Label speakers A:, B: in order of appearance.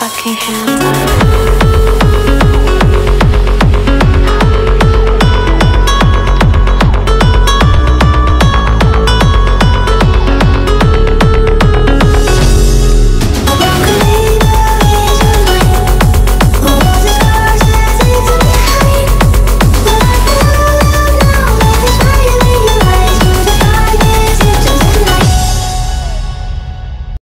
A: fucking hell.